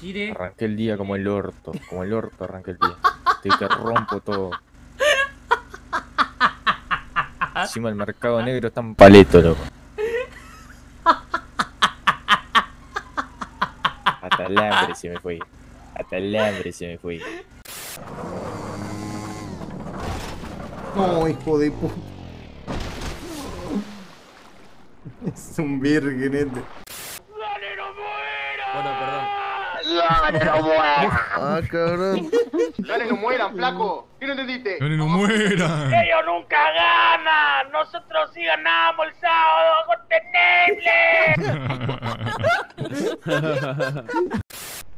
Sire. Arranqué el día como el orto, como el orto arranqué el día. Estoy que rompo todo. Encima el mercado negro está en paleto, loco. Hasta el hambre se me fue. Hasta el hambre se me fue. No, hijo de puta. Es un virgen este. Bueno, perdón. Ah, cabrón. Dale, no mueran, flaco. ¿Qué no entendiste? ¡Dale, no mueran! Ellos nunca ganan. Nosotros sí ganamos el sábado con Tenible.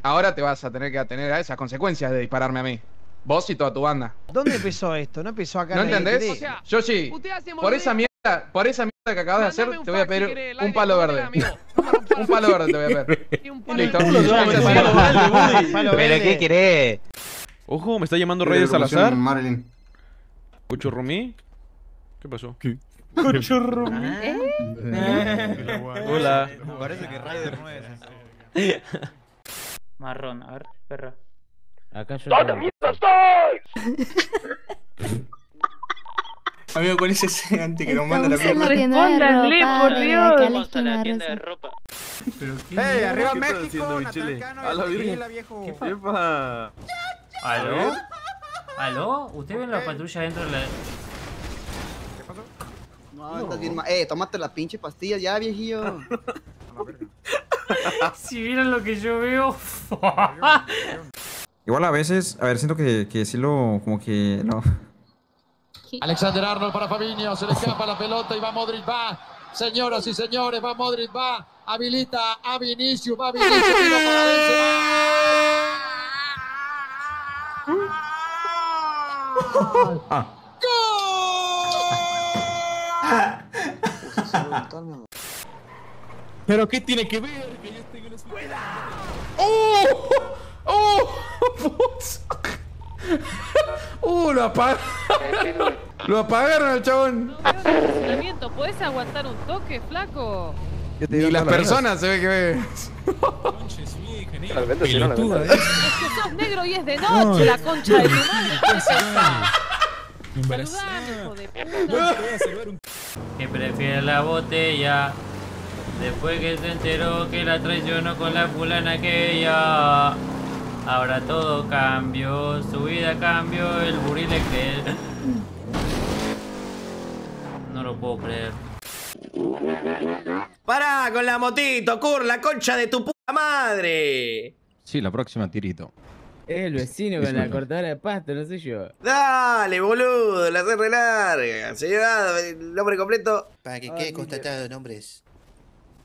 Ahora te vas a tener que atener a esas consecuencias de dispararme a mí. Vos y toda tu banda. ¿Dónde empezó esto? ¿No empezó acá ¿No en la entendés? LTD? Yoshi, por esa mierda, por esa mierda que acabas de hacer, te voy a pedir un palo verde. Un palo verde te voy a pedir. Listo. Palo ¿Pero verde. qué querés? Ojo, me está llamando Reyes Salazar. Marilyn. ¿Ocho Romí? ¿Qué pasó? Hola. Parece que Raider no es. Marrón, a ver, perra. Acá yo. ¿Dónde mierda estoy? Amigo, con ese antes que nos manda la mierda. Respóndanle, por Dios. Vamos a la tienda de ropa. ¡Ey, arriba ¿Qué México! A la virgen. Epa. ¿Aló? ¿Aló? ¿Usted ve la patrulla dentro de la...? No, estás bien ma- Eh, tómate la pinche pastilla ya, viejillo. Si vieran lo que yo veo... Igual a veces, a ver, siento que, que sí lo, como que, no. Alexander Arnold para Fabinho, se le escapa la pelota y va Modric, va. Señoras y señores, va Modric, va. Habilita a Vinicius, va Vinicius, tiro para Benzema. Ah, Pero qué tiene que ver que yo esté en la ¡Oh! ¡Oh! Putz. ¡Uh! Lo apagaron. Lo apagaron al chabón. ¿Puedes aguantar un toque, flaco? Y las personas se ve que ve. Pelotuda, Es que sos negro y es de noche, la concha de tu madre. Que prefiere la botella Después que se enteró que la traicionó con la fulana aquella Ahora todo cambió, su vida cambió, el buril le cree No lo puedo creer ¡Pará con la motito, Cur, la concha de tu puta madre! Sí, la próxima tirito. Es el vecino con la cortadora de pasto, no sé yo. Dale, boludo, la hace re larga. Señora, el nombre completo. Para que quede constatado nombres.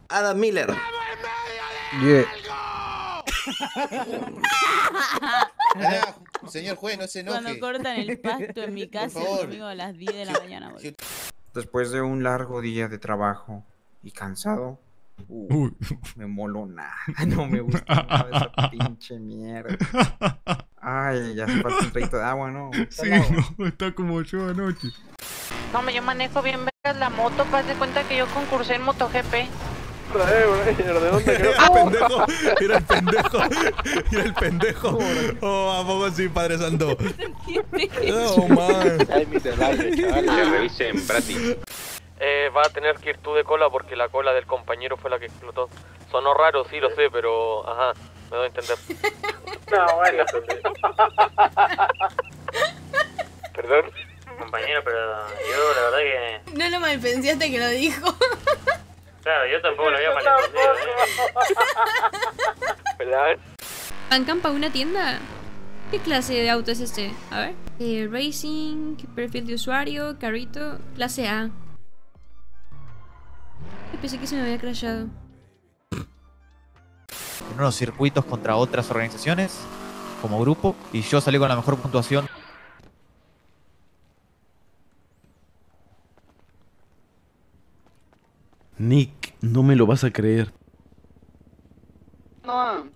Adam Miller. Señor juez, no se Cuando cortan el pasto en mi casa el domingo a las 10 de la mañana. boludo. Después de un largo día de trabajo y cansado, uh, Uy. me moló nada. No me gusta nada esa pinche mierda. Ay, ya se falta un traguito de agua, ¿no? Sí, no, está como yo anoche. No, yo manejo bien vergas la moto, haz de cuenta que yo concursé en MotoGP. ¡Ah, pendejo! Era el pendejo. Era el pendejo. Oh, ¿a poco sí, Padre Santo? No, man. Que revisen, Brati. Eh, va a tener que ir tú de cola porque la cola del compañero fue la que explotó. Sonó raro, sí, lo sé, pero. Ajá, me doy a entender. No, bueno. Perdón. Compañero, pero yo la verdad que... No lo malpensaste que lo dijo. Claro, yo tampoco lo había malentendido. ¿Verdad? ¿Bancan para una tienda? ¿Qué clase de auto es este? A ver. Eh, racing, perfil de usuario, carrito, clase A. Yo pensé que se me había crashado. En unos circuitos contra otras organizaciones, como grupo, y yo salí con la mejor puntuación. Nick, no me lo vas a creer. No.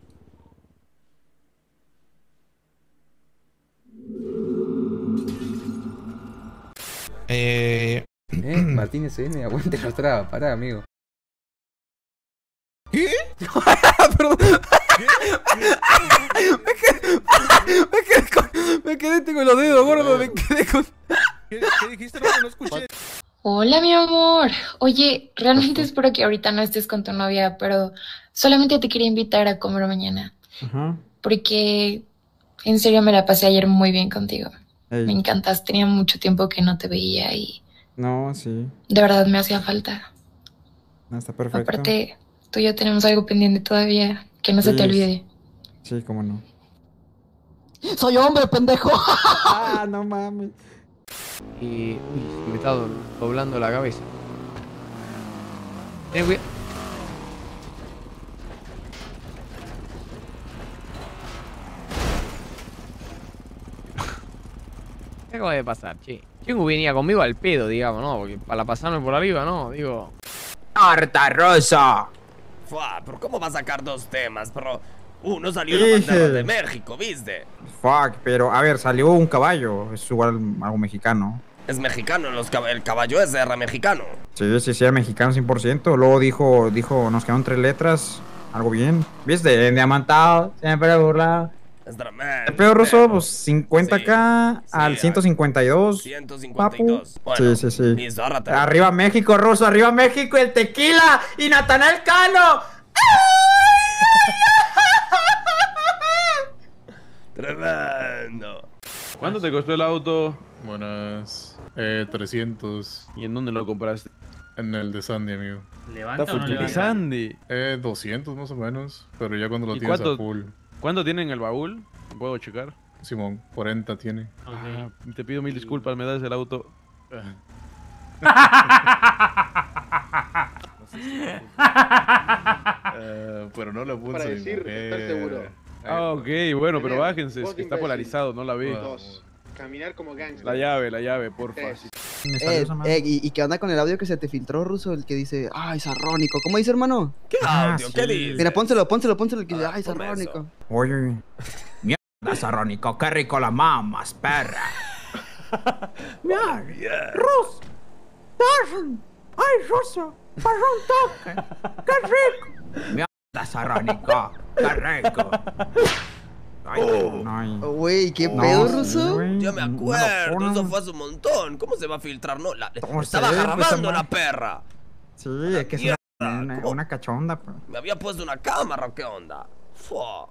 Eh, Eh, Martínez N, aguante la traba, pará, amigo. Perdón. Hola, mi amor. Oye, realmente espero que ahorita no estés con tu novia, pero solamente te quería invitar a comer mañana. Ajá. Porque en serio me la pasé ayer muy bien contigo. Ey. Me encantas. Tenía mucho tiempo que no te veía y No, sí. de verdad me hacía falta. No, está perfecto. Aparte, tú y yo tenemos algo pendiente todavía. Que no se te olvide. Sí, cómo no. Soy hombre, pendejo. ah, no mames. Y. Uy, se me está do- doblando la cabeza. Ten cuida- ¿Qué acaba de pasar, che? Chingu venía conmigo al pedo, digamos, ¿no? Porque para pasarme por arriba, ¿no? Digo. ¡Harta rosa! Fua, pero ¿cómo va a sacar dos temas, bro? Uno salió de la bandera de México, ¿viste? Fuck, pero a ver, salió un caballo. Es igual algo mexicano. Es mexicano, los cab- el caballo es R mexicano. Sí, sí, sí, era mexicano 100%. Luego dijo, dijo, nos quedaron tres letras. Algo bien. ¿Viste? Diamantado, siempre burlado. El peor ruso, pues 50k al 152. 152. Papu. sí, sí, sí. Listo. Arriba México, ruso, arriba México, el tequila y Natanael Cano. Tremendo. ¿Cuánto te costó el auto? Buenas. Eh, 300. ¿Y en dónde lo compraste? En el de Sandy, amigo. ¿Levanta o no. Sandy? Eh, 200 más o menos. Pero ya cuando lo ¿Y tienes cuánto- a full. ¿Cuánto tiene en el baúl? ¿Puedo checar? Simón, 40 tiene. Ah, te pido mil disculpas, me das el auto. Eh, pero no le puse Para decir, estar seguro. Ah, ok, bueno, pero bájense, que está polarizado, no la. Dos. Caminar como gangster. La llave, la llave, porfa. Eh, eh, ¿y, y qué onda con el audio que se te filtró, Ruso? El que dice, ay, sarrónico. ¿Cómo dice, hermano? ¿Qué audio? ¿Qué dice? Mira, pónselo, pónselo, pónselo. El que dice, ay, sarrónico. Oye, mierda, Sarrónico, qué rico la mamas, perra. Yeah. Rus, Tarzan, ay, ruso, para un toque, qué rico. Mierda, Sarrónico, rico. Ay, ay. Güey, ¿qué No, pedo, Ruso? Yo me No acuerdo, ponen. eso fue hace un montón. ¿Cómo se va a filtrar? No, la, ¿Cómo estaba ve, grabando pues, la perra. Sí, es que es una, una, una cachonda, pues. ¿Me había puesto una cámara qué onda? Fua.